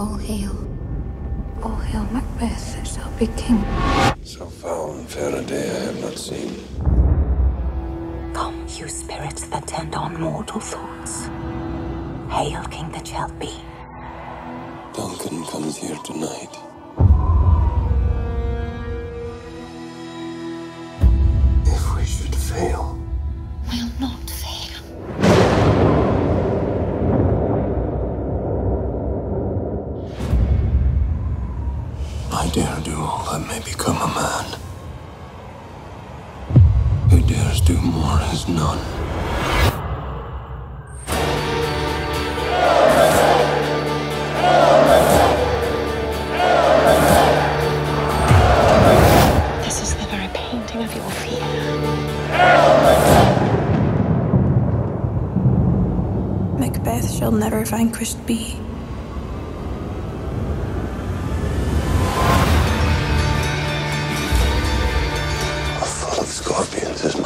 All hail. All hail Macbeth, that shall be king. So foul and fair a day I have not seen. Come, you spirits that tend on mortal thoughts. Hail, King that shall be. Duncan comes here tonight. I dare do all that may become a man. Who dares do more is none. This is the very painting of your fear. Macbeth shall never vanquished be.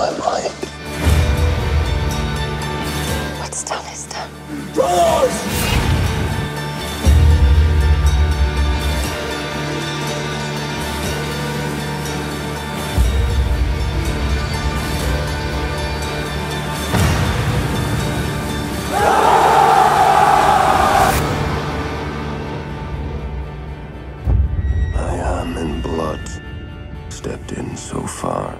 My mind. What's done is done. I am in blood. Stepped in so far.